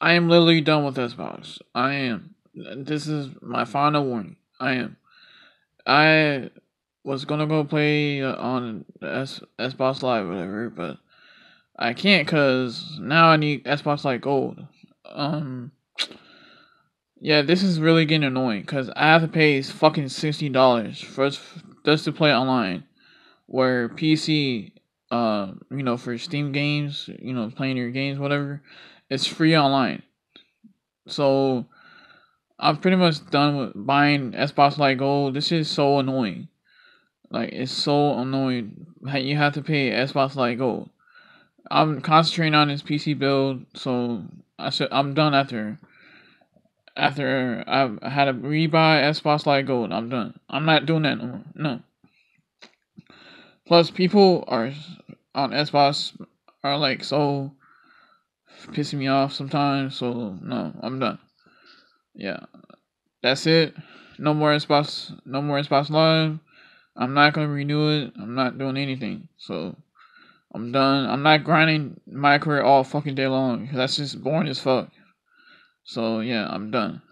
I am literally done with Xbox. I am. This is my final warning. I am. I was gonna go play uh, on S Xbox Live, whatever, but I can't cause now I need Xbox Live Gold. Um, yeah, this is really getting annoying because I have to pay fucking sixty dollars for just to play online, where PC, uh, you know, for Steam games, you know, playing your games, whatever, it's free online. So I'm pretty much done with buying Xbox Live Gold. This is so annoying. Like it's so annoying. You have to pay Xbox Live Gold. I'm concentrating on this PC build, so I said I'm done after after I've had to rebuy Xbox Live Gold, I'm done. I'm not doing that no more. No. Plus, people are on Xbox are like so pissing me off sometimes. So no, I'm done. Yeah, that's it. No more Xbox. No more Xbox Live. I'm not gonna renew it. I'm not doing anything. So I'm done. I'm not grinding my career all fucking day long. That's just boring as fuck. So yeah, I'm done.